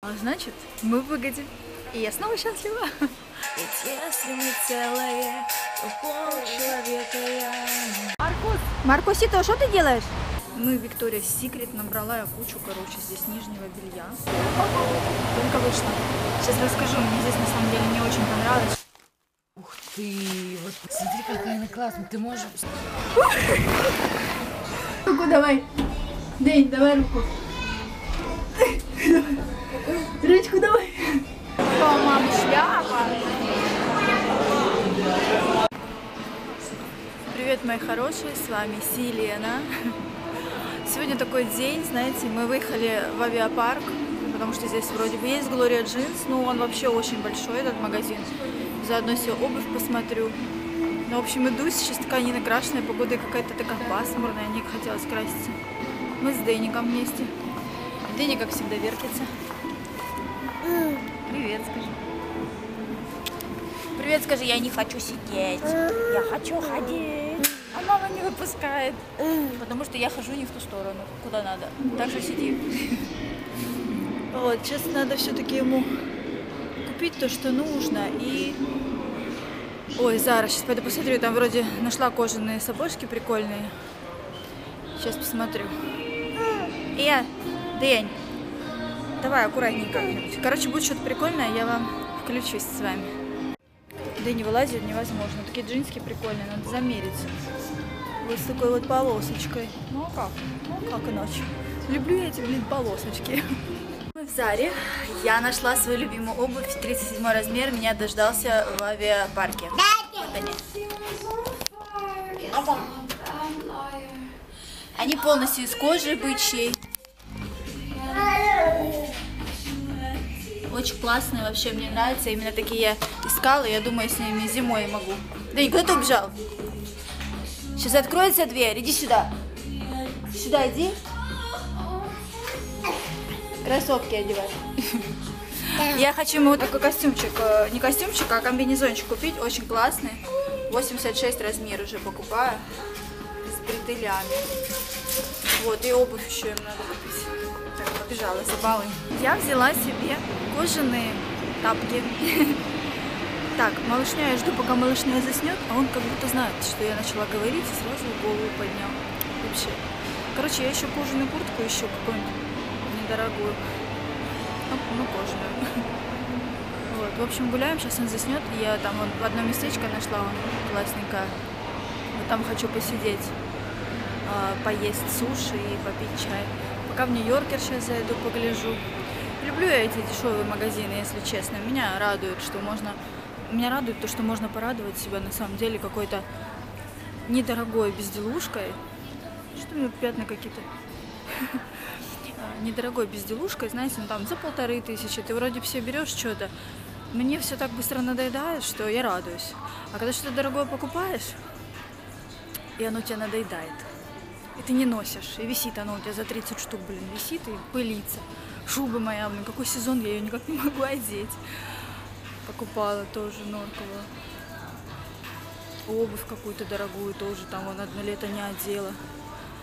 А значит, мы выгодим. И я снова счастлива. Ведь если мы целое, то пол человека я. Маркус! Маркусито, что ты делаешь? Мы Виктория Секрет набрала я кучу, короче, здесь нижнего белья. Только вышло. Сейчас расскажу, мне здесь на самом деле не очень понравилось. Ух ты, вот смотри, какая она классная. Ты можешь... Руку давай. День, давай руку. Ручку давай. О, мама, шляпа. Привет, мои хорошие, с вами Силена. Сегодня такой день, знаете, мы выехали в авиапарк, потому что здесь вроде бы есть Глория Джинс, но он вообще очень большой, этот магазин. Заодно себе обувь посмотрю. Ну, в общем, иду, сейчас такая не накрашенная, погода какая-то такая пасмурная, не хотелось краситься. Мы с Дэником вместе. Дэнни, как всегда, вертится. Привет, скажи. Привет, скажи, я не хочу сидеть. Я хочу ходить. А мама не выпускает. Потому что я хожу не в ту сторону, куда надо. Так что сиди. Вот, сейчас надо все-таки ему купить то, что нужно. И... Ой, Зара, сейчас пойду посмотрю. Там вроде нашла кожаные сапожки прикольные. Сейчас посмотрю. Э, День. Давай аккуратненько. Короче, будет что-то прикольное, я вам включусь с вами. Да не вылазит невозможно. Такие джински прикольные, надо замерить. Вот с такой вот полосочкой. Ну а как? Ну как иначе? Люблю я эти, блин, полосочки. Мы в Заре. Я нашла свою любимую обувь, 37 размер. Меня дождался в авиапарке. Вот они. Они полностью из кожи бычьей. Классные, вообще мне нравятся. Именно такие я искала. Я думаю, с ними зимой могу. Да никуда ты убежал? Сейчас откроется дверь. Иди сюда. Сюда иди. Кроссовки одевай. Я хочу ему вот такой костюмчик, э, не костюмчик, а комбинезончик купить, очень классный. 86 размер уже покупаю, с бретелями. Вот, и обувь еще им надо купить. Так, побежала за баллой. Я взяла себе кожаные тапки. Так, малышня, я жду, пока малышня заснет, а он как будто знает, что я начала говорить и сразу голову поднял. Вообще. Короче, я еще кожаную куртку еще какую-нибудь недорогую. Ну, ну, кожаную. Вот, в общем, гуляем, сейчас он заснет. Я там вот одно местечко нашла, он классненькое. Вот там хочу посидеть, а, поесть суши и попить чай. Пока в Нью-Йоркер сейчас зайду, погляжу. Люблю я эти дешевые магазины, если честно. Меня радует, что можно... Меня радует то, что можно порадовать себя на самом деле какой-то недорогой безделушкой. Что меня пятна какие-то? недорогой безделушкой, знаете, ну там за полторы тысячи, ты вроде все берешь что-то. Мне все так быстро надоедает, что я радуюсь. А когда что-то дорогое покупаешь, и оно тебе надоедает, и ты не носишь, и висит оно у тебя за 30 штук, блин, висит и пылится. Шуба моя, блин, какой сезон, я ее никак не могу одеть. Покупала тоже норковую. Обувь какую-то дорогую тоже, там вон одно лето не одела.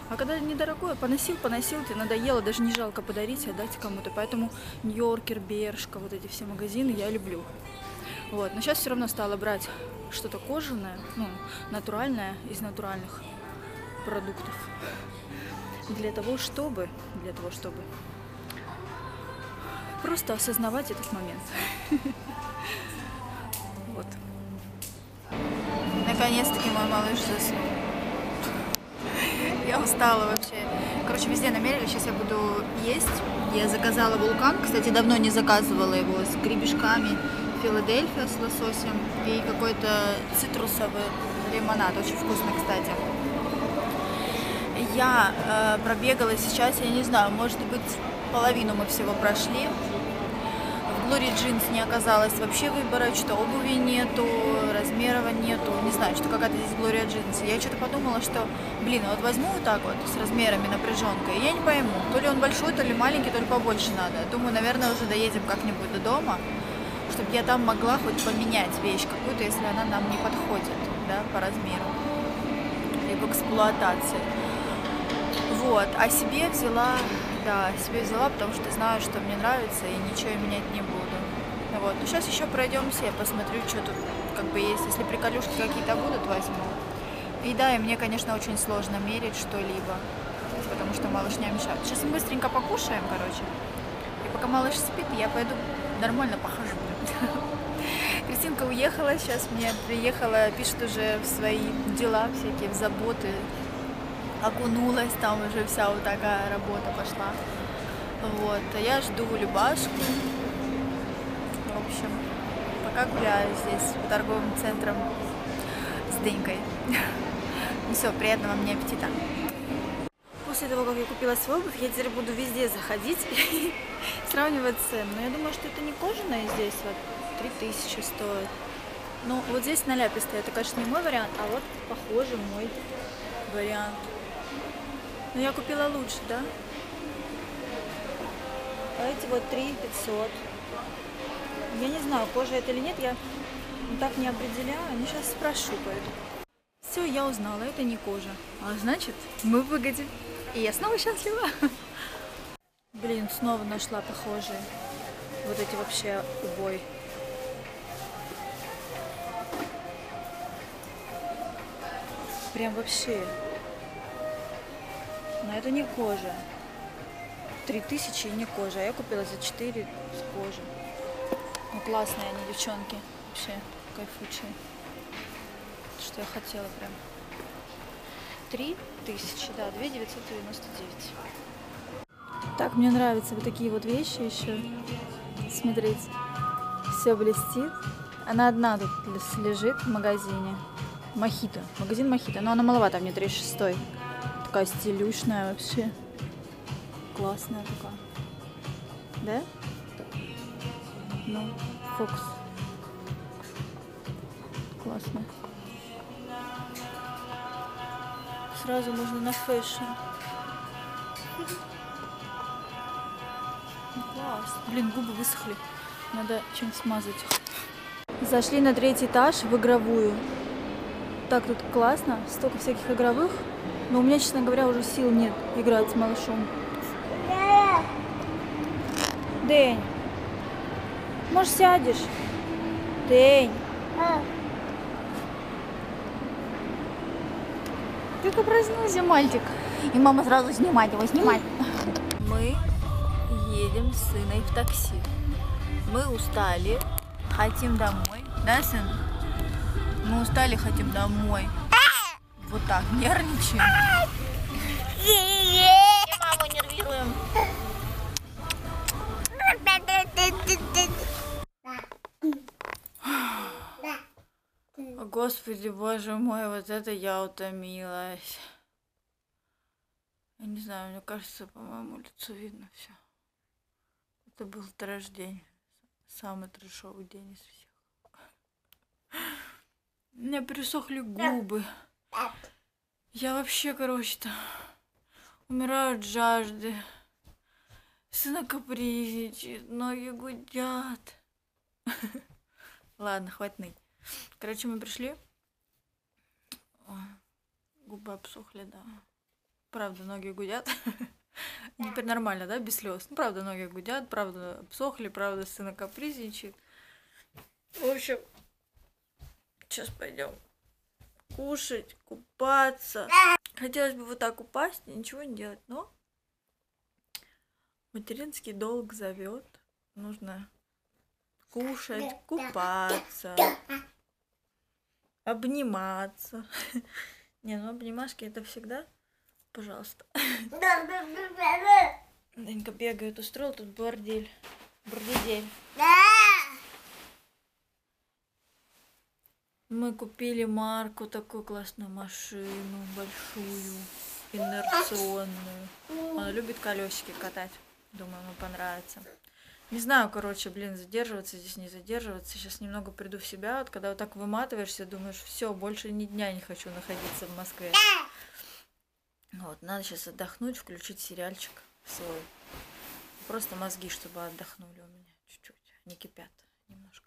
А когда недорогое, поносил, поносил, тебе надоело, даже не жалко подарить, отдать кому-то. Поэтому Нью-Йоркер, Бершка, вот эти все магазины я люблю. Вот. Но сейчас все равно стала брать что-то кожаное, ну, натуральное, из натуральных продуктов. Для того, чтобы, для того, чтобы просто осознавать этот момент. Вот. Наконец-таки мой малыш заснул. Я устала вообще. Короче, везде намерили. Сейчас я буду есть. Я заказала вулкан. Кстати, давно не заказывала его с гребешками. Филадельфия с лососем и какой-то цитрусовый лимонад. Очень вкусный, кстати. Я э, пробегала сейчас, я не знаю, может быть, половину мы всего прошли. Glory Jeans не оказалось вообще выбора, что обуви нету, размеров нету, не знаю, что какая-то здесь Gloria Jeans. Я что-то подумала, что, блин, вот возьму вот так вот, с размерами напряженкой, я не пойму, то ли он большой, то ли маленький, то ли побольше надо. Думаю, наверное, уже доедем как-нибудь до дома, чтобы я там могла хоть поменять вещь какую-то, если она нам не подходит, да, по размеру, либо к эксплуатации. Вот, а себе взяла Да, себе взяла, потому что знаю, что мне нравится, и ничего менять не буду. Вот. Ну, сейчас еще пройдемся, я посмотрю, что тут как бы есть. Если приколюшки какие-то будут, возьму. И да, и мне, конечно, очень сложно мерить что-либо, потому что малышня мешает. Сейчас мы быстренько покушаем, короче. И пока малыш спит, я пойду нормально похожу. Кристинка уехала, сейчас мне приехала, пишет уже свои дела всякие, заботы. Окунулась, там уже вся вот такая работа пошла. Вот, а я жду Любашку. В общем, пока гуляю здесь по торговым центрам с Дынькой. Ну все, приятного мне аппетита. После того, как я купила свою обувь, я теперь буду везде заходить и сравнивать цены. Но я думаю, что это не кожаная здесь, вот 3000 стоит. Ну, вот здесь наляпистая, это, конечно, не мой вариант, а вот, похоже, мой вариант. Но я купила лучше, да? А эти вот 3 500. Я не знаю, кожа это или нет, я так не определяю. Ну, сейчас спрошу поэтому. Все, я узнала, это не кожа. А значит, мы в выгоде. И я снова счастлива. Блин, снова нашла похожие. Вот эти вообще убой. Прям вообще. Это не кожа. Три тысячи и не кожа. А я купила за 4 с кожи. Ну классные они, девчонки. Вообще кайфучие. Что я хотела прям. Три тысячи, да, две девятьсот девяносто девять. Так, мне нравятся вот такие вот вещи еще. Смотрите, все блестит. Она одна тут лежит в магазине. Мохито. Магазин Мохито. Но она маловато, мне 36 Такая стилюшная вообще. Классная такая. Да? Ну, фокус. Классно. Сразу можно на фэшн. Класс. Блин, губы высохли. Надо чем-то смазать их. Зашли на третий этаж в игровую. Так тут классно, столько всяких игровых. Но у меня, честно говоря, уже сил нет играть с малышом. День. Может, сядешь? День. Только проснулся мальчик. И мама сразу снимать его, снимать. Мы едем с сыной в такси. Мы устали, хотим домой. Да, сын? Мы устали, хотим домой. Вот так, нервничаем. И маму нервируем. Господи, боже мой, вот это я утомилась. Я не знаю, мне кажется, по моему лицу видно все. Это был трэш день. Самый трэшовый день из всех. У меня пересохли губы. Я вообще, короче-то, умираю от жажды. Сына капризничает, ноги гудят. Ладно, хватит ныть. Короче, мы пришли. Ой, губы обсохли, да. Правда, ноги гудят. Теперь нормально, да, без слез. Ну, правда, ноги гудят, правда, обсохли, правда, сына капризничает. В общем, сейчас пойдем кушать, купаться. Хотелось бы вот так упасть и ничего не делать, но материнский долг зовет. Нужно кушать, купаться, обниматься. Не, ну обнимашки это всегда, пожалуйста. Данька бегает, устроил тут бордель. Бордель. Мы купили Марку такую классную машину, большую, инерционную. Она любит колесики катать. Думаю, ему понравится. Не знаю, короче, блин, задерживаться здесь, не задерживаться. Сейчас немного приду в себя. Вот когда вот так выматываешься, думаешь, все, больше ни дня не хочу находиться в Москве. Вот, надо сейчас отдохнуть, включить сериальчик свой. Просто мозги, чтобы отдохнули у меня чуть-чуть. Они кипят немножко.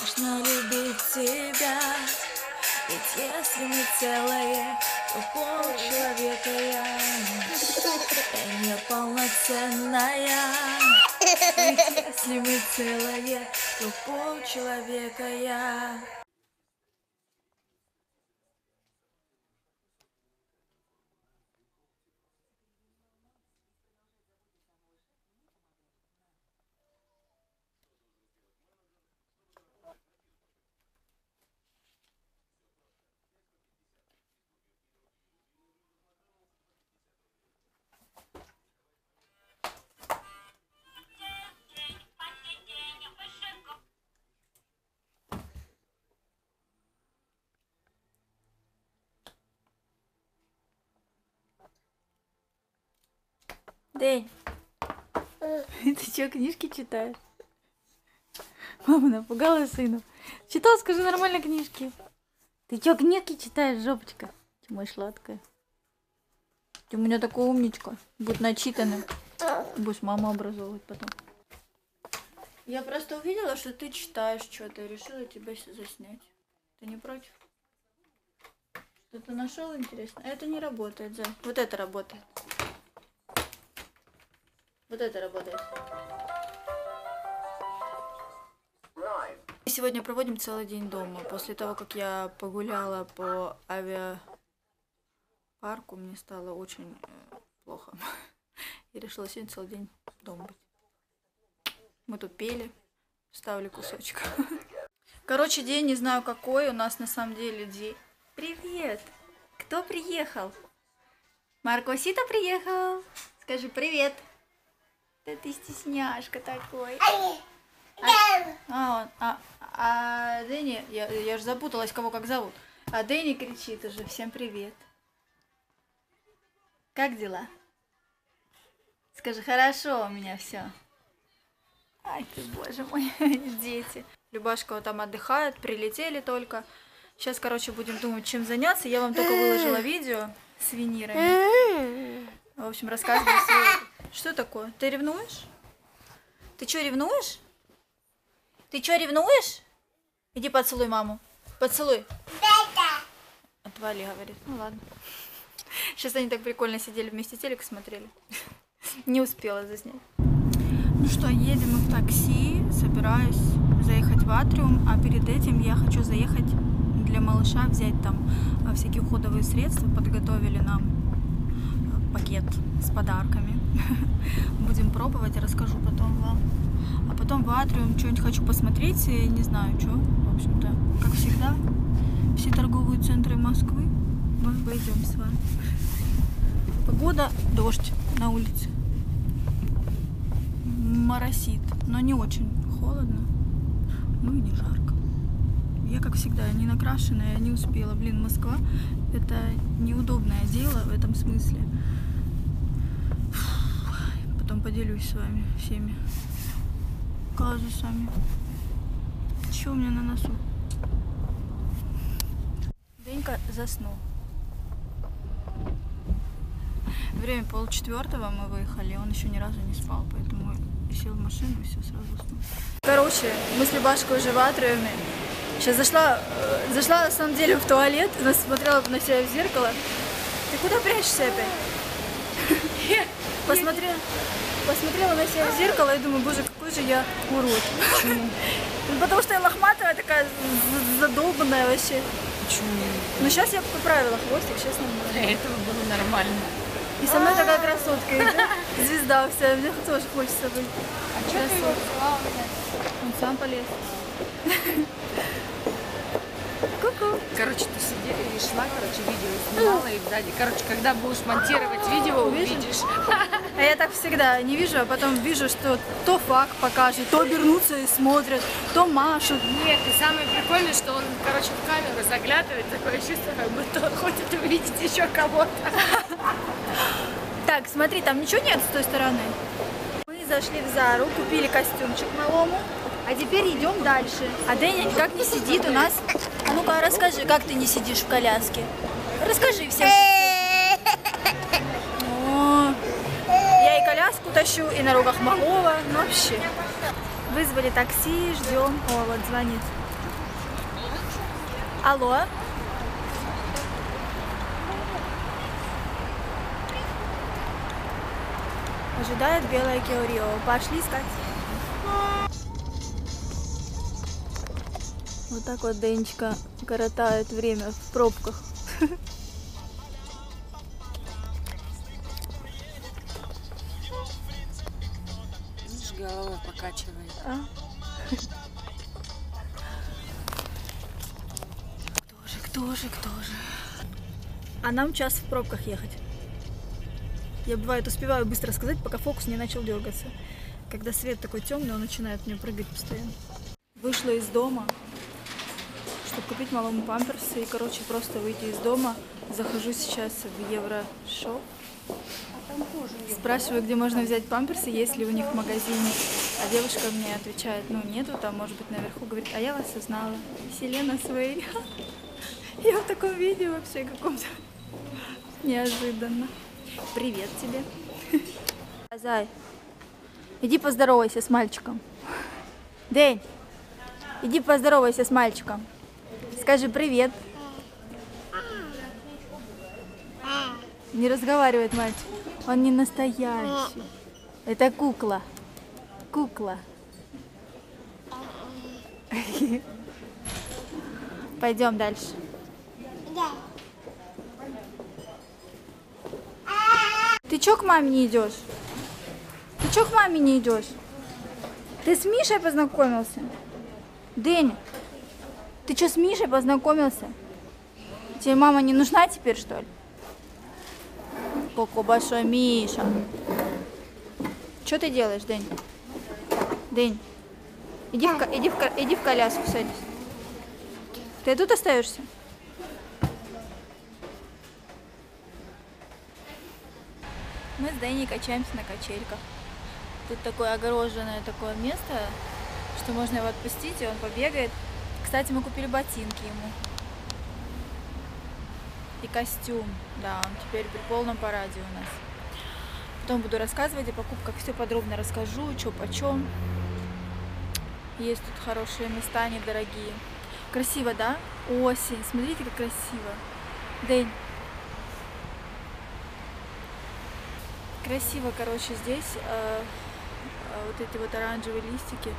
Страшно любить тебя, ведь если мы целые, то пол человека я. Я не полноценная. Ведь если мы целое, то пол человека я. День. Ты что, книжки читаешь? Мама напугала сына. Читал, скажи, нормально книжки. Ты что, книжки читаешь, жопочка? Ты моя сладкая. Ты у меня такой умничка. Будет начитанным. Будешь маму образовывать потом. Я просто увидела, что ты читаешь что-то и решила тебя заснять. Ты не против? Что-то нашел интересно? Это не работает, да. Вот это работает. Вот это работает. Сегодня проводим целый день дома. После того, как я погуляла по авиапарку, мне стало очень э, плохо. И решила сегодня целый день дома быть. Мы тут пели, ставили кусочек. Короче, день не знаю какой. У нас на самом деле день... Привет! Кто приехал? Маркосита приехал. Скажи привет. Да ты стесняшка такой. А, а, он, а, а Дэнни, я, я же запуталась, кого как зовут. А Дэнни кричит уже, всем привет. Как дела? Скажи, хорошо у меня все. Ай ты, боже мой, дети. Любашка вот там отдыхает, прилетели только. Сейчас, короче, будем думать, чем заняться. Я вам только выложила видео с винирами. В общем, рассказываю свой... Что такое? Ты ревнуешь? Ты что, ревнуешь? Ты что, ревнуешь? Иди поцелуй маму. Поцелуй. Отвали, говорит. Ну ладно. Сейчас они так прикольно сидели вместе телек смотрели. Не успела заснять. Ну что, едем в такси. Собираюсь заехать в Атриум. А перед этим я хочу заехать для малыша, взять там а, всякие уходовые средства. Подготовили нам пакет с подарками. Будем пробовать, расскажу потом вам. А потом в Атриум что-нибудь хочу посмотреть, и не знаю, что. В общем-то, как всегда, все торговые центры Москвы мы пойдем с вами. Погода, дождь на улице. Моросит, но не очень холодно, ну и не жарко. Я, как всегда, не накрашенная, не успела. Блин, Москва – это неудобное дело в этом смысле. Поделюсь с вами всеми казусами. Что у меня на носу? Денька заснул. Время полчетвертого мы выехали, он еще ни разу не спал, поэтому сел в машину и все сразу уснул. Короче, мы с Любашкой уже в атриуме. Сейчас зашла, э, зашла на самом деле в туалет, смотрела на себя в зеркало. Ты куда прячешься опять? Посмотрела, посмотрела на себя в зеркало и думаю, боже, какой же я урод. Почему? Потому что я лохматая такая, задолбанная вообще. Почему? Но сейчас я поправила хвостик, сейчас нормально. Для этого было нормально. И со мной такая красотка, идет, звезда вся, мне тоже хочется быть. А что ты его Он сам полез. Ку-ку. Короче, ты сидела и шла, короче, видео снимала и сзади. Короче, когда будешь монтировать видео, увидишь. А я так всегда не вижу, а потом вижу, что то факт покажет, то обернутся и смотрят, то машут. Нет, и самое прикольное, что он, короче, в камеру заглядывает, такое чувство, как будто он хочет увидеть еще кого-то. Так, смотри, там ничего нет с той стороны. Мы зашли в Зару, купили костюмчик малому, а теперь идем дальше. А Дэнни никак не сидит у нас. А ну-ка, расскажи, как ты не сидишь в коляске? Расскажи всем. О, я и коляску тащу, и на руках малого, ну вообще. Вызвали такси, ждем. О, вот звонит. Алло. Ожидает белая Кеорио. Пошли искать. Вот так вот Денечка коротает время в пробках. Видишь, головой покачивает. А? Кто же, кто же, кто же? А нам час в пробках ехать. Я бывает успеваю быстро сказать, пока фокус не начал дергаться. Когда свет такой темный, он начинает мне прыгать постоянно. Вышла из дома, чтобы купить малому памперсы. И, короче, просто выйти из дома. Захожу сейчас в Еврошоп. Спрашиваю, где можно взять памперсы, есть ли у них в магазине. А девушка мне отвечает, ну нету, там может быть наверху. Говорит, а я вас узнала. Селена Свей. Я в таком видео вообще каком-то. Неожиданно. Привет тебе. Зай, иди поздоровайся с мальчиком. День, иди поздоровайся с мальчиком. Скажи привет. Не разговаривает мальчик. Он не настоящий. Это кукла. Кукла. Пойдем дальше. Ты чё к маме не идешь? Ты чё к маме не идешь? Ты с Мишей познакомился? Дэнни, ты чё с Мишей познакомился? Тебе мама не нужна теперь, что ли? Коко большой Миша. Что ты делаешь, Дэнь? Дэнь, иди в, иди, в, иди в коляску садись. Ты тут остаешься? Мы с Дэней качаемся на качельках. Тут такое огороженное такое место, что можно его отпустить, и он побегает. Кстати, мы купили ботинки ему. И костюм. Да, он теперь при полном параде у нас. Потом буду рассказывать о покупках, все подробно расскажу, что почем. Есть тут хорошие места, недорогие. Красиво, да? Осень. Смотрите, как красиво. Дэнь. Красиво, короче, здесь э, э, вот эти вот оранжевые листики.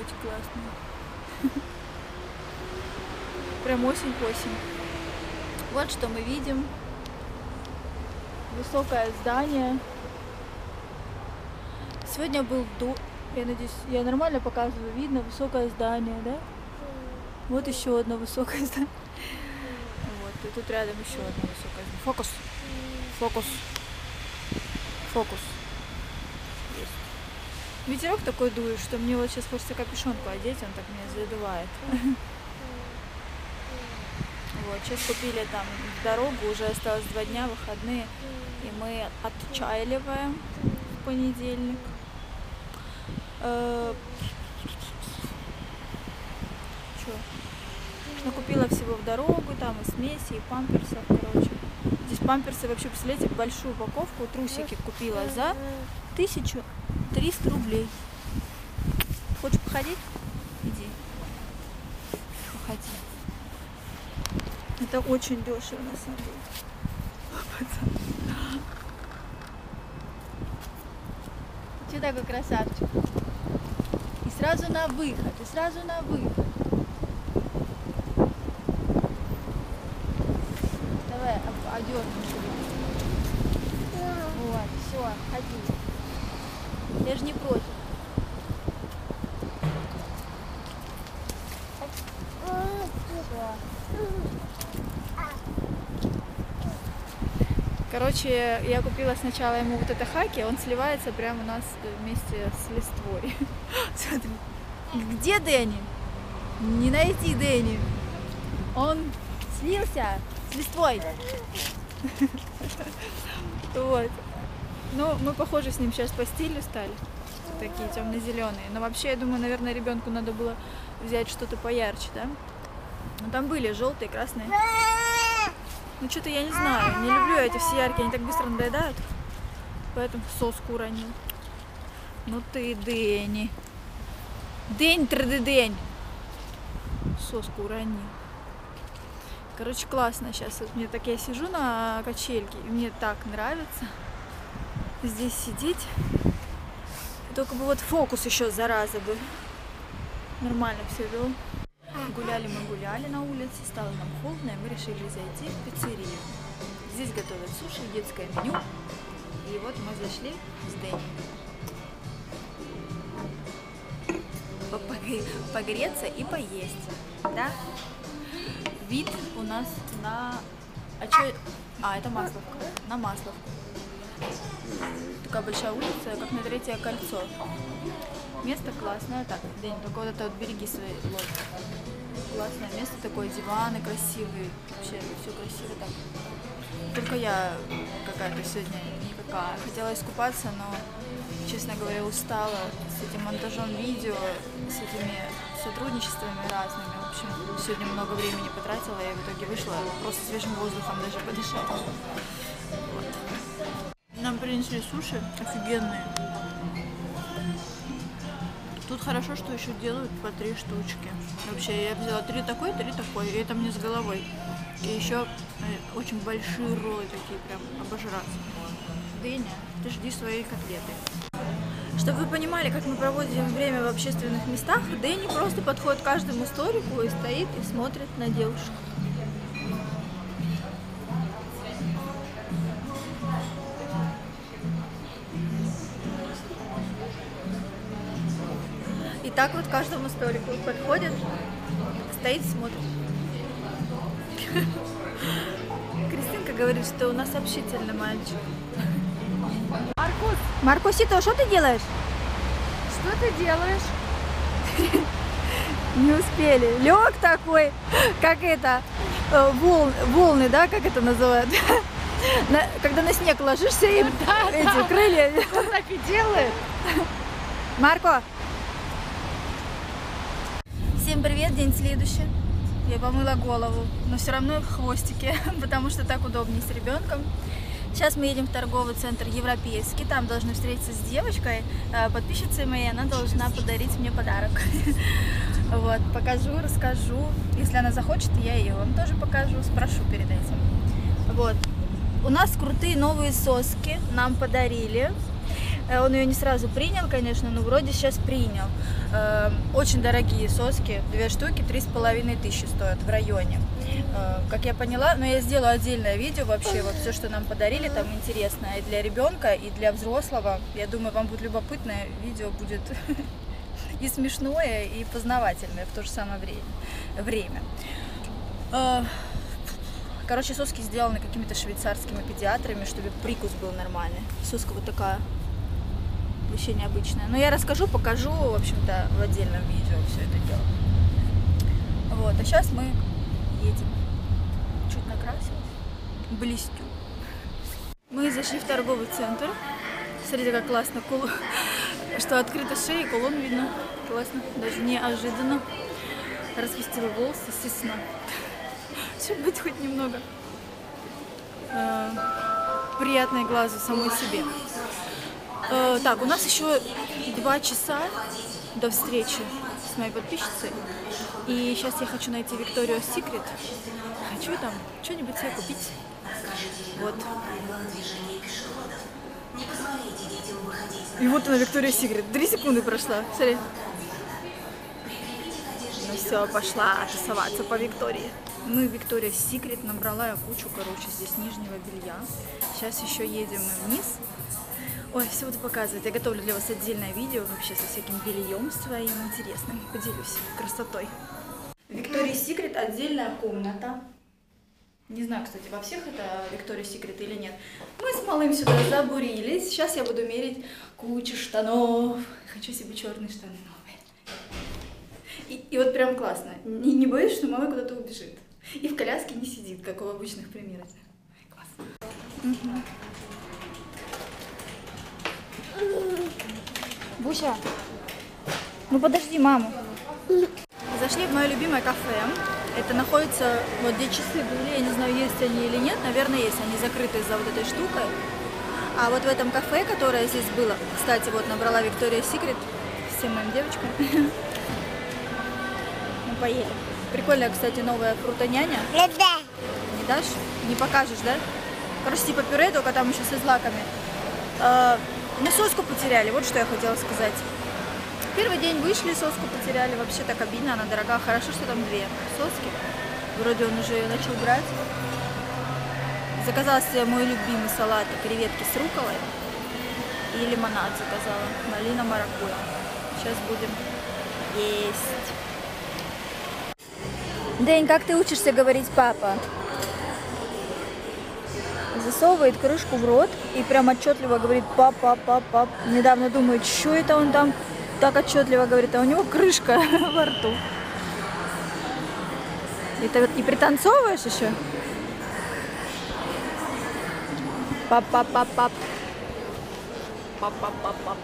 Очень классные. Прям осень-осень. Вот что мы видим. Высокое здание. Сегодня был до... Я надеюсь, я нормально показываю. Видно высокое здание, да? Вот еще одно высокое здание. Вот, и тут рядом еще одно высокое здание. Фокус. Фокус. Фокус. Есть. Ветерок такой дует, что мне вот сейчас хочется капюшонку одеть, он так меня задувает. Вот, сейчас купили там дорогу, уже осталось два дня, выходные, и мы отчаливаем в понедельник. Э, Чё? Накупила всего в дорогу, там и смеси, и памперсов, короче. Здесь памперсы вообще, представляете, большую упаковку, трусики купила за 1300 рублей. Хочешь походить? Иди. Походи. Это очень дешево на самом деле. Ты такой красавчик? И сразу на выход, и сразу на выход. Давай, об- одёрнем себя. Вот, все, ходи. Я же не против. Короче, я купила сначала ему вот это хаки, он сливается прямо у нас вместе с листвой. Смотри. Где Дэнни? Не найти Дэнни. Он слился с листвой. Вот. Ну, мы, похоже, с ним сейчас по стилю стали. Такие темно-зеленые. Но вообще, я думаю, наверное, ребенку надо было взять что-то поярче, да? Ну, там были желтые, красные. Ну, что-то я не знаю. Не люблю эти все яркие, они так быстро надоедают. Поэтому соску уронил. Ну ты, Дэнни. День, трды день. Соску уронил. Короче, классно сейчас. Вот мне так я сижу на качельке, и мне так нравится. здесь сидеть. Только бы вот фокус еще, зараза бы. Нормально все вел. Гуляли мы гуляли на улице, стало нам холодно, и мы решили зайти в пиццерию. Здесь готовят суши, детское меню. И вот мы зашли с Дэнни. По- пог- Погреться и поесть. Да? Вид у нас на... А чё... А, это Масловка. На Масловку. Такая большая улица, как на третье кольцо. Место классное. Так, Дэнни, только вот это вот береги свои лодки. Классное место такое, диваны красивые. Вообще все красиво так. Только я какая-то сегодня никакая. Хотела искупаться, но, честно говоря, устала с этим монтажом видео, с этими сотрудничествами разными. В общем, сегодня много времени потратила, и в итоге вышла просто свежим воздухом даже подышать. Принесли суши офигенные. Тут хорошо, что еще делают по три штучки. Вообще, я взяла три такой, три такой, и это мне с головой. И еще э, очень большие роллы такие, прям обожраться. Дыня, ты жди своей котлеты. Чтобы вы понимали, как мы проводим время в общественных местах, Дэнни просто подходит к каждому столику и стоит и смотрит на девушек. Так вот каждому столику подходит, стоит, смотрит. Кристинка говорит, что у нас общительный мальчик. Маркус, Маркусито, что ты делаешь? что ты делаешь? Не успели. Лег такой, как это, э, волн- волны, да, как это называют? На- когда на снег ложишься и эти крылья. Он так и делает. Марко! Всем привет, день следующий. Я помыла голову, но все равно в хвостике, потому что так удобнее с ребенком. Сейчас мы едем в торговый центр Европейский, там должны встретиться с девочкой, э, подписчицей моей, она должна подарить мне подарок. Вот, покажу, расскажу. Если она захочет, я ее вам тоже покажу, спрошу перед этим. Вот. У нас крутые новые соски нам подарили. Э, Он ее не сразу принял, конечно, но вроде сейчас принял. Э, Очень дорогие соски, две штуки, три с половиной тысячи стоят в районе. Э, Как я поняла, но я сделаю отдельное видео вообще, вот все, что нам подарили, там интересно и для ребенка, и для взрослого. Я думаю, вам будет любопытно, видео будет и смешное, и познавательное в то же самое время. время. Короче, соски сделаны какими-то швейцарскими педиатрами, чтобы прикус был нормальный. Соска вот такая. Вообще необычная. Но я расскажу, покажу, в общем-то, в отдельном видео все это дело. Вот, а сейчас мы едем. Чуть накрасилась. Блестю. Мы зашли в торговый центр. Смотрите, как классно. Что открыта шея, кулон видно. Классно. Даже неожиданно. Распустила волосы, естественно. Чтобы быть хоть немного э, приятной глазу самой себе. Э, так, у нас еще два часа до встречи с моей подписчицей. И сейчас я хочу найти Викторию Секрет. Хочу там что-нибудь себе купить. Вот. И вот она, Виктория Секрет. Три секунды прошла. Смотри. Ну все, пошла тусоваться по Виктории. Ну и Виктория Секрет набрала я кучу, короче, здесь нижнего белья. Сейчас еще едем вниз. Ой, все буду показывать. Я готовлю для вас отдельное видео вообще со всяким бельем своим интересным. Поделюсь красотой. Виктория Секрет отдельная комната. Не знаю, кстати, во всех это Виктория Секрет или нет. Мы с малым сюда забурились. Сейчас я буду мерить кучу штанов. Хочу себе черные штаны новые. И, и вот прям классно. Не, не боюсь, что мама куда-то убежит. И в коляске не сидит, как у обычных примерок. Классно. Буся, ну подожди маму. Зашли в мое любимое кафе. Это находится, вот где часы были, я не знаю, есть они или нет, наверное, есть, они закрыты за вот этой штукой. А вот в этом кафе, которое здесь было, кстати, вот набрала Виктория Секрет всем моим девочкам. Мы поели. Прикольная, кстати, новая фрутоняня. Не дашь? Не покажешь, да? Короче, типа пюре, только там еще с злаками. Мы соску потеряли, вот что я хотела сказать. Первый день вышли, соску потеряли. Вообще так обидно, она дорогая. Хорошо, что там две соски. Вроде он уже начал брать. Заказала себе мой любимый салат креветки с руколой. И лимонад заказала. Малина маракуйя. Сейчас будем есть. День, как ты учишься говорить папа? Засовывает крышку в рот и прям отчетливо говорит пап, пап, пап, пап. Недавно думаю, что это он там так отчетливо говорит, а у него крышка во рту. И ты и пританцовываешь еще? Пап, пап, пап, пап. Пап, пап, пап, пап.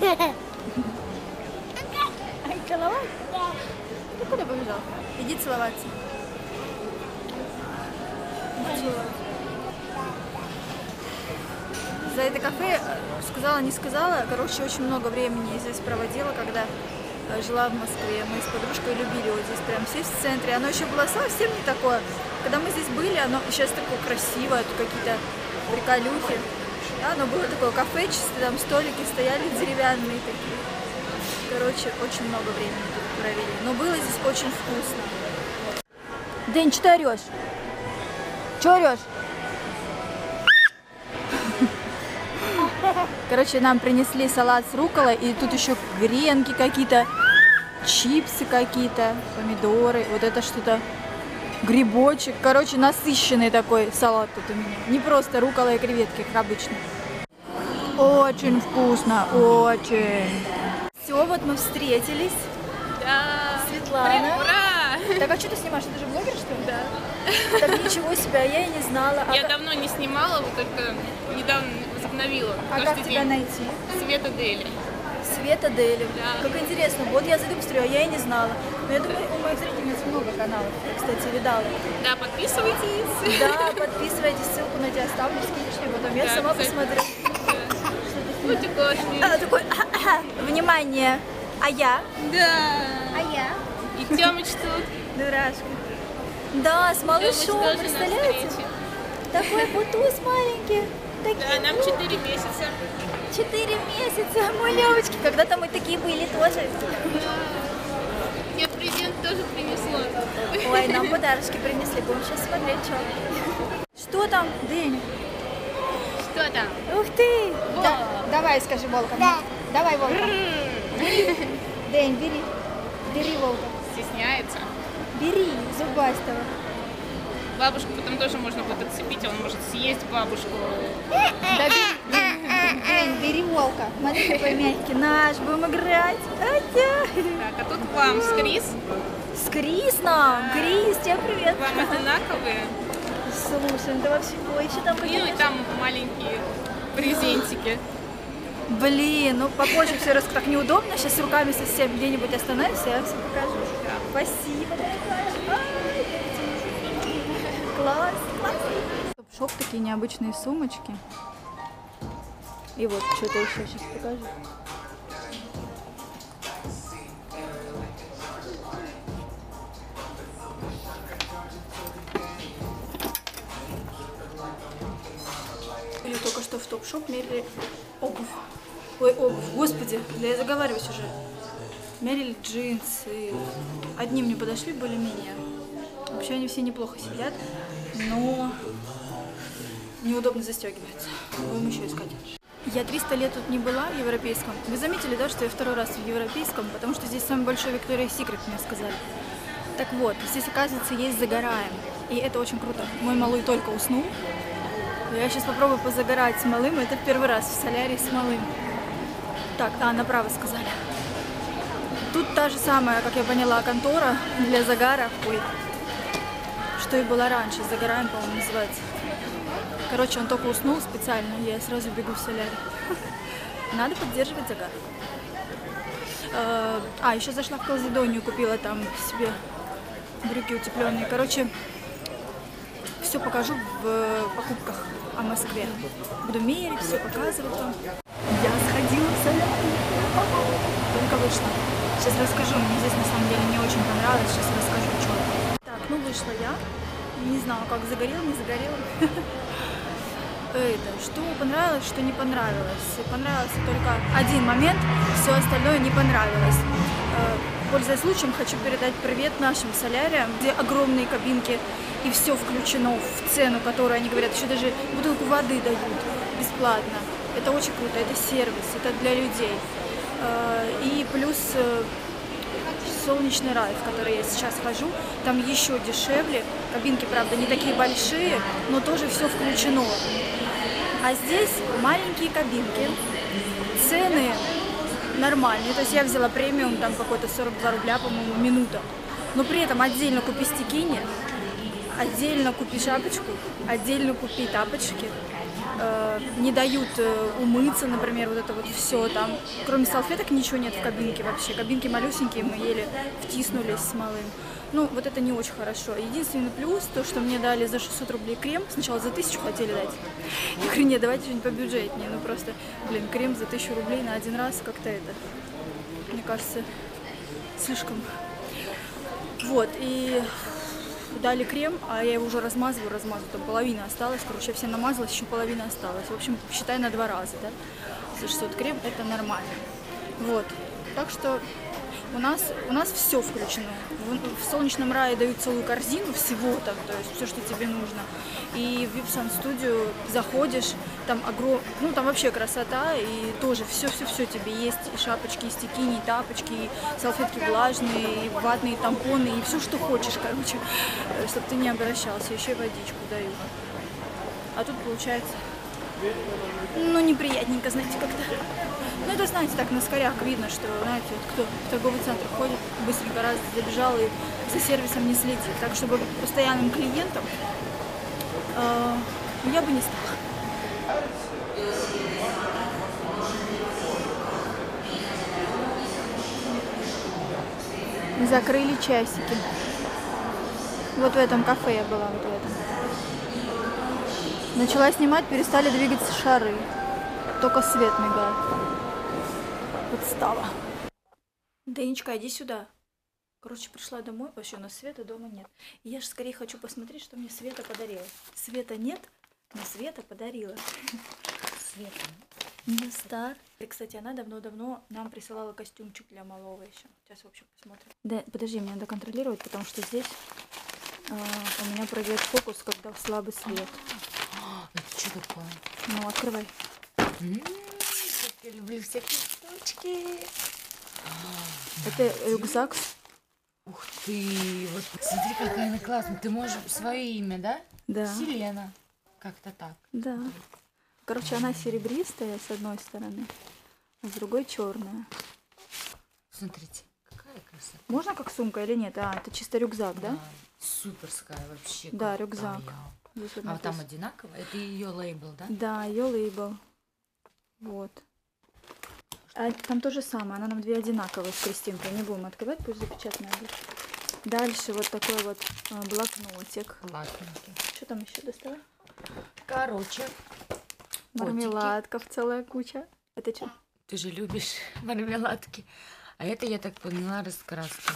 Ай, голова? Ты куда побежал? Иди целоваться. За это кафе э, сказала, не сказала. Короче, очень много времени здесь проводила, когда э, жила в Москве. Мы с подружкой любили вот здесь прям сесть в центре. Оно еще было совсем не такое. Когда мы здесь были, оно сейчас такое красивое, тут какие-то приколюхи. Да, оно было такое кафе, чисто там столики стояли деревянные такие. Короче, очень много времени тут провели. Но было здесь очень вкусно. Дэн, что орешь? Что орешь? Короче, нам принесли салат с руколой, и тут еще гренки какие-то, чипсы какие-то, помидоры, вот это что-то, грибочек. Короче, насыщенный такой салат тут у меня. Не просто рукола и креветки, как обычно. Очень вкусно, очень. Все, вот мы встретились. Да. Светлана. Ура! Так а что ты снимаешь? Ты же блогер, что ли? Да. Так ничего себе, а я и не знала. А, Я как- давно не снимала, вот только недавно возобновила. а как тебя день. найти? Света Дели. Света Дели. Да. Как интересно. Вот я посмотрю, а я и не знала. Но я думаю, у моих зрительниц много каналов. Кстати, видала. Да, подписывайтесь. Да, подписывайтесь, ссылку на тебя оставлю, скинешь мне потом. Я Да, сама обязательно. посмотрю. Будьте классные. А, такой, внимание, а я? Да. А я? И Тёмыч тут. Дурашка. Да, с малышом, представляете? Такой бутуз маленький. Да, Такие нам 4 месяца. четыре месяца, мой Левочки. Когда-то мы такие были тоже. Я презент тоже принесла. Ой, нам подарочки принесли. Будем сейчас смотреть, что. Что там, Дэнь? Что там? Ух ты! Да, давай, скажи волка. Да. Давай, волка. Дэнь, бери. Бери волка. Стесняется. Бери зубастого. Бабушку потом тоже можно будет отцепить, он может съесть бабушку. Дэнь, бери волка. Смотри, какой мягкий. Наш, будем играть. Атя. Так, а тут вам с Крис. С Крис нам. Крис, тебе привет. Вам одинаковые. Слушай, это вообще... Ой, там Ну и там маленькие презентики. Блин, ну попозже все раз так неудобно. Сейчас руками совсем где-нибудь остановимся, я все покажу. Спасибо. Класс, класс. Шоп такие необычные сумочки. И вот что-то еще сейчас покажу. Или только что в топ-шоп мерили обувь. Ой, обувь, господи, да я заговариваюсь уже. Мерили джинсы. Одни мне подошли более-менее. Вообще они все неплохо сидят, но неудобно застегиваются. Будем еще искать. Я 300 лет тут не была в европейском. Вы заметили, да, что я второй раз в европейском, потому что здесь самый большой Виктория Секрет, мне сказали. Так вот, здесь, оказывается, есть загораем. И это очень круто. Мой малый только уснул. Я сейчас попробую позагорать с малым. Это первый раз в солярии с малым. Так, а, направо сказали. Тут та же самая, как я поняла, контора для загара. Ой, что и было раньше. Загораем, по-моему, называется. Короче, он только уснул специально, я сразу бегу в солярий. Надо поддерживать загар. Э, А, еще зашла в Колзидонию, купила там себе брюки утепленные. Короче, все покажу в э, покупках о Москве. Буду мерить, все показывать вам. Я сходила в солярий. Только вышла. Сейчас расскажу. Мне здесь на самом деле не очень понравилось. Сейчас расскажу, что. Так, ну вышла я. Не знаю, как загорел, не загорел. Это, что понравилось, что не понравилось. Понравился только один момент, все остальное не понравилось. Э, Пользуясь случаем, хочу передать привет нашим соляриям, где огромные кабинки и все включено в цену, которую они говорят, еще даже бутылку воды дают бесплатно. Это очень круто, это сервис, это для людей. Э, И плюс э, Солнечный рай, в который я сейчас хожу, там еще дешевле. Кабинки, правда, не такие большие, но тоже все включено. А здесь маленькие кабинки, цены нормальные. То есть я взяла премиум, там какой-то 42 рубля, по-моему, минута. Но при этом отдельно купи стекини, отдельно купи шапочку, отдельно купи тапочки. Э, не дают э, умыться, например, вот это вот все там. Кроме салфеток ничего нет в кабинке вообще. Кабинки малюсенькие, мы еле втиснулись с малым. Ну, вот это не очень хорошо. Единственный плюс, то, что мне дали за 600 рублей крем. Сначала за 1000 хотели дать. Я говорю, нет, давайте что-нибудь побюджетнее. Ну, просто, блин, крем за 1000 рублей на один раз как-то это, мне кажется, слишком. Вот, и дали крем, а я его уже размазываю, размазываю, там половина осталась, короче, я все намазалась, еще половина осталась. В общем, считай на два раза, да, за 600 крем, это нормально. Вот, так что у нас, у нас все включено. В, в солнечном рае дают целую корзину всего там, то есть все, что тебе нужно. И в Випсан студию заходишь, там огром... ну там вообще красота, и тоже все-все-все тебе есть, и шапочки, и стекини, и тапочки, и салфетки влажные, и ватные тампоны, и все, что хочешь, короче, чтобы ты не обращался, еще и водичку дают. А тут получается, ну, неприятненько, знаете, как-то. Ну, это, знаете, так на скорях видно, что, знаете, вот кто в торговый центр ходит, быстренько раз забежал и за сервисом не следит. Так, чтобы постоянным клиентам э, я бы не стала. Закрыли часики. Вот в этом кафе я была, вот в этом. Начала снимать, перестали двигаться шары. Только свет мигает. Подстава. Денечка, иди сюда. Короче, пришла домой, вообще, но Света дома нет. И я же скорее хочу посмотреть, что мне Света подарила. Света нет, но Света подарила. Света. Не стар. И, кстати, она давно-давно нам присылала костюмчик для малого еще. Сейчас, в общем, посмотрим. Да, подожди, мне надо контролировать, потому что здесь а, у меня пройдет фокус, когда слабый свет. Это что такое? Ну, открывай. М, как я люблю всякие штучки. Это рюкзак. Ух ты, вот смотри, какая она классная. Ты можешь свое имя, да? Да. Селена. Как-то так. Да. Короче, она серебристая с одной стороны, а с другой черная. Смотрите, какая красота. Можно как сумка или нет? А, это чисто рюкзак, да? Суперская вообще. Да, рюкзак. Вот А вот там одинаково? Это ее лейбл, да? Да, ее лейбл. Вот. А там то же самое, она нам две одинаковые с Кристинкой. Не будем открывать, пусть запечатанная будет. Дальше вот такой вот а, блокнотик. Классненький. Что там еще доставай? Короче, Мармеладков целая куча. Это что? ты же любишь мармеладки. А это, я так поняла, раскраска.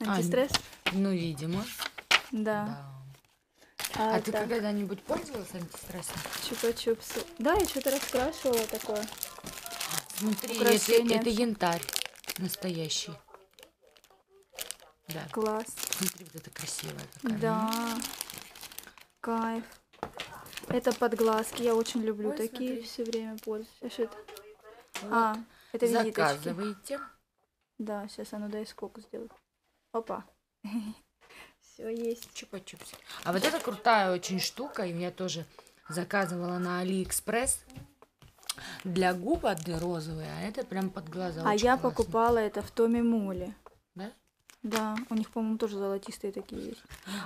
А, Антистресс? Ну, видимо. Да. Да. А, А ты так, когда-нибудь пользовалась антистрессом? чупа-чупсы. Да, я что-то раскрашивала такое. Смотри, это, это янтарь настоящий. Да. Класс. Смотри, вот это красивая такая. Да. Кайф. Это подглазки, я очень люблю Ой, такие, смотри. все время пользуюсь. А что это? Вот. А, это визиточки. Заказывайте. Да, сейчас оно дай сколько сделаю. Опа. Все есть. Чупа-чупс. А вот это крутая очень штука. И я тоже заказывала на Алиэкспресс. Для губ одни розовые, а это прям под глаза. А я классно. покупала это в Том Моле. Да? Да, у них, по-моему, тоже золотистые такие есть.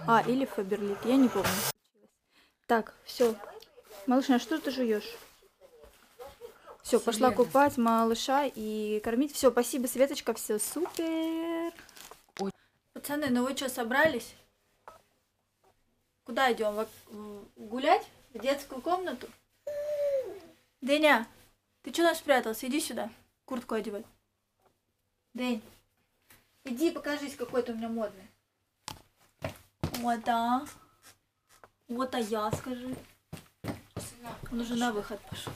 А, или Фаберлик, я не помню. Так, все. Малышня, что ты жуешь? Все, пошла купать малыша и кормить. Все, спасибо, Светочка, все супер. Ой. Пацаны, ну вы что, собрались? Куда идем? Гулять? В детскую комнату? Деня, ты что нас спрятался? Иди сюда. Куртку одевай. День, иди покажись, какой ты у меня модный. Вот, да. Вот а я, скажи. Он уже на выход пошел.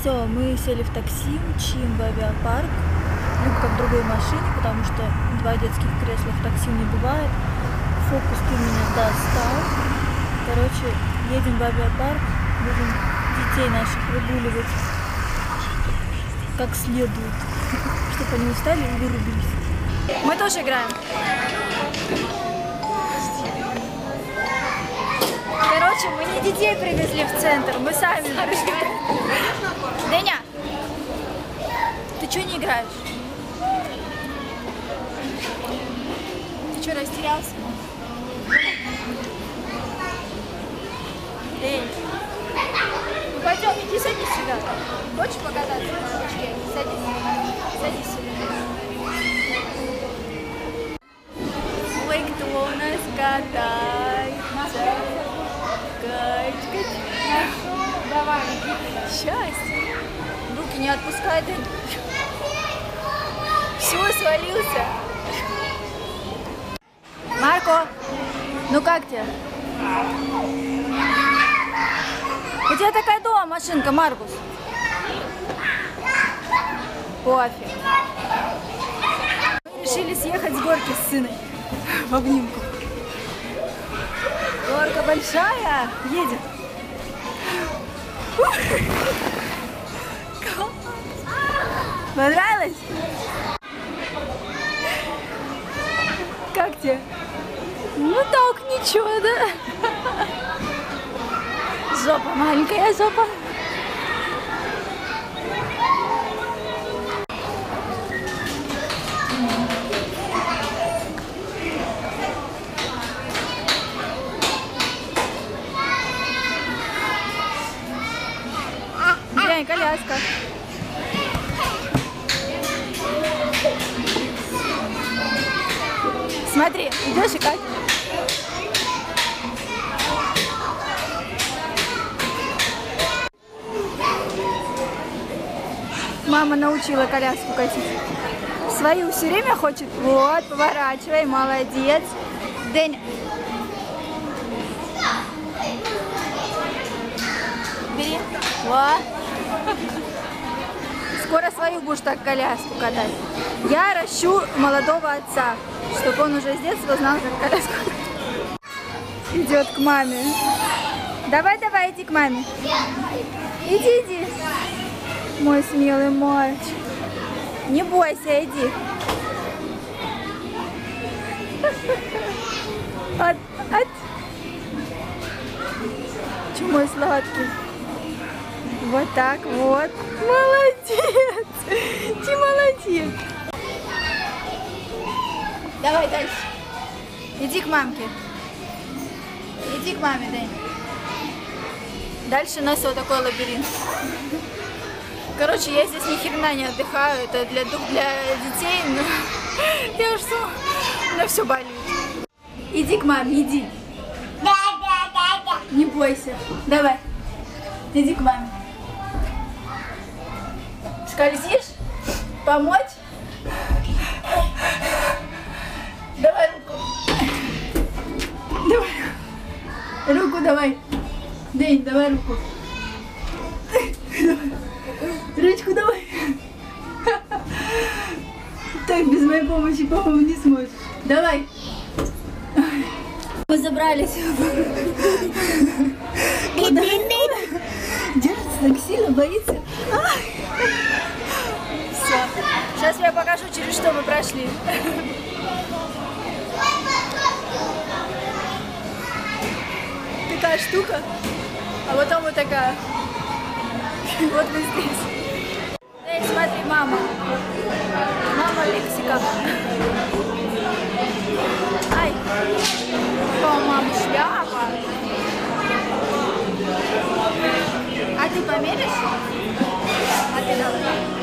Все, мы сели в такси, мчим в авиапарк. Любка в другой машине, потому что два детских кресла в такси не бывает. Фокус ты меня достал. Короче, едем в авиапарк, будем детей наших выгуливать как следует, чтобы они устали и вырубились. Мы тоже играем. Короче, мы не детей привезли в центр, мы сами пришли. Ты что не играешь? Ты что, растерялся? День. Ну пойдем, иди садись сюда. Хочешь покататься на ручке? Садись. Садись сюда. Ой, кто у нас катается? Кач, кач. Давай. Счастье. Руки не отпускай, Дэн. Все, свалился. Марко, ну как тебе? У тебя такая дома машинка, Маркус. Пофиг. Мы решили съехать с горки с сыной в обнимку. Горка большая, едет. Понравилось? Как тебе? Ну так, ничего, да? Жопа, маленькая жопа. Глянь, коляска. Смотри, идешь и как? Мама научила коляску катить. Свою все время хочет. Вот, поворачивай, молодец. Дэнь. Бери. Вот. Скоро свою будешь так коляску катать. Я ращу молодого отца, чтобы он уже с детства знал, как коляску. Идет к маме. Давай, давай, иди к маме. Иди, иди. Мой смелый мальчик. Не бойся, иди. От, от. Че мой сладкий. Вот так вот. Молодец. Ты молодец. Давай дальше. Иди к мамке. Иди к маме, Дэнь. Дальше у нас вот такой лабиринт. Короче, я здесь ни хрена не отдыхаю. Это для, для детей, но я уж все, на все болит. Иди к маме, иди. Не бойся. Давай. Иди к маме. Скользишь? Помочь? Давай руку. Давай. Руку давай. День, давай руку. Ручку давай. Так, без моей помощи, по-моему, не сможешь. Давай. Мы забрались. Куда? Держится так сильно, боится. Все. Сейчас я покажу, через что мы прошли. Такая штука. А потом вот такая. Вот мы здесь. Смотри, мама. Мама Лексика. Ай. Мама, шляпа. А ты померишь? А ты давай.